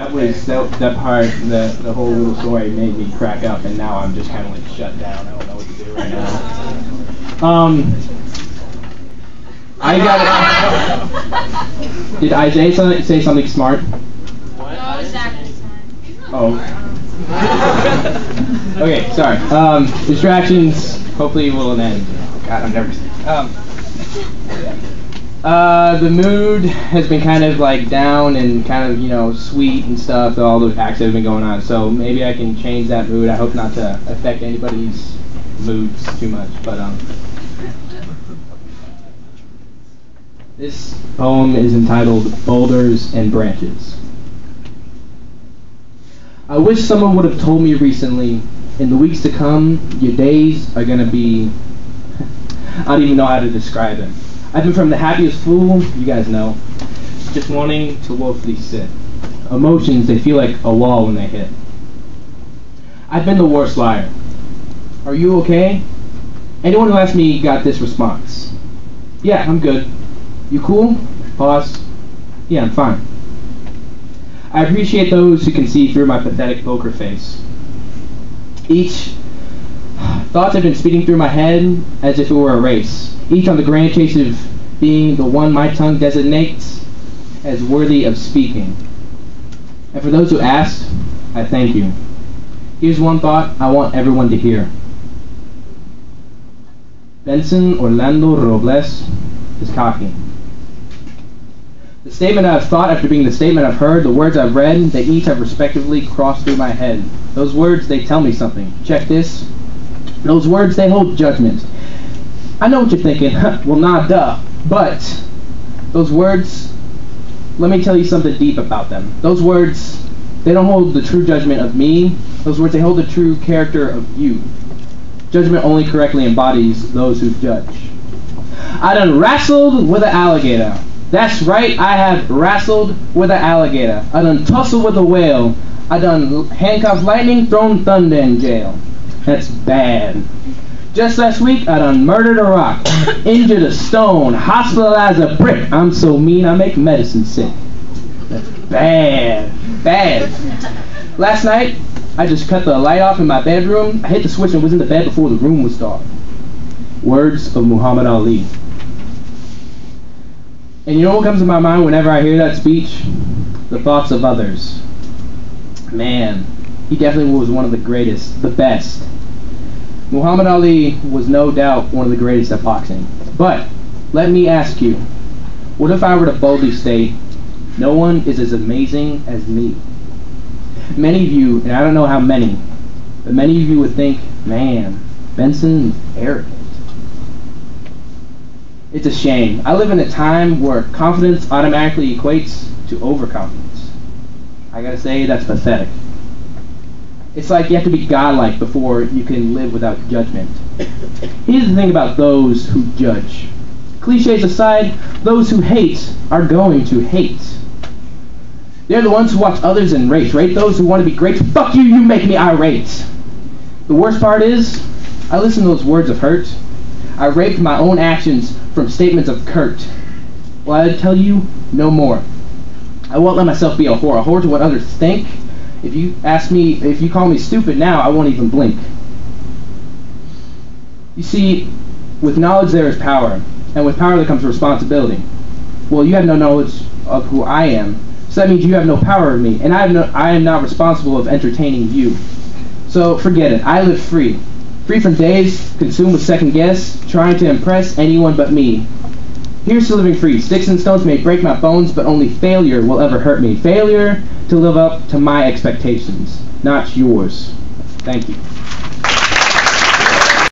That was that, that part, the the whole little story made me crack up, and now I'm just kind of like shut down. I don't know what to do right now. Um, I got. Did I say something, say something smart? No, exactly. Oh. okay, sorry. Um, distractions hopefully will end. God, I'm nervous. Um, uh, the mood has been kind of like down and kind of you know sweet and stuff. All the acts that have been going on, so maybe I can change that mood. I hope not to affect anybody's moods too much, but um. This poem is entitled Boulders and Branches. I wish someone would have told me recently, in the weeks to come, your days are gonna be. I don't even know how to describe it. I've been from the happiest fool, you guys know, just wanting to woefully sit. Emotions, they feel like a wall when they hit. I've been the worst liar. Are you okay? Anyone who asked me got this response. Yeah, I'm good. You cool? Pause. Yeah, I'm fine. I appreciate those who can see through my pathetic poker face. Each thoughts have been speeding through my head as if it were a race each on the grand chase of being the one my tongue designates as worthy of speaking. And for those who asked, I thank you. Here's one thought I want everyone to hear. Benson Orlando Robles is cocky. The statement I've thought after being the statement I've heard, the words I've read, they each have respectively crossed through my head. Those words, they tell me something. Check this. Those words, they hold judgment. I know what you're thinking. well, nah, duh. But those words, let me tell you something deep about them. Those words, they don't hold the true judgment of me. Those words, they hold the true character of you. Judgment only correctly embodies those who judge. I done wrestled with an alligator. That's right, I have wrestled with an alligator. I done tussled with a whale. I done handcuffed lightning, thrown thunder in jail. That's bad. Just last week, I done murdered a rock, injured a stone, hospitalized a brick. I'm so mean, I make medicine sick. That's bad. Bad. Last night, I just cut the light off in my bedroom. I hit the switch and was in the bed before the room was dark. Words of Muhammad Ali. And you know what comes to my mind whenever I hear that speech? The thoughts of others. Man, he definitely was one of the greatest, the best, Muhammad Ali was no doubt one of the greatest at boxing. But let me ask you, what if I were to boldly state, no one is as amazing as me? Many of you, and I don't know how many, but many of you would think, man, Benson is arrogant. It's a shame. I live in a time where confidence automatically equates to overconfidence. I gotta say, that's pathetic. It's like you have to be godlike before you can live without judgment. Here's the thing about those who judge. Cliches aside, those who hate are going to hate. They're the ones who watch others and rate. Rate those who want to be great. Fuck you, you make me irate. The worst part is, I listen to those words of hurt. I raped my own actions from statements of Kurt. Well, I tell you, no more. I won't let myself be a whore. A whore to what others think, if you ask me, if you call me stupid now, I won't even blink. You see, with knowledge there is power, and with power there comes responsibility. Well, you have no knowledge of who I am, so that means you have no power of me, and I, no, I am not responsible of entertaining you. So forget it. I live free. Free from days consumed with second guess, trying to impress anyone but me. Here's to living free. Sticks and stones may break my bones, but only failure will ever hurt me. Failure to live up to my expectations, not yours. Thank you.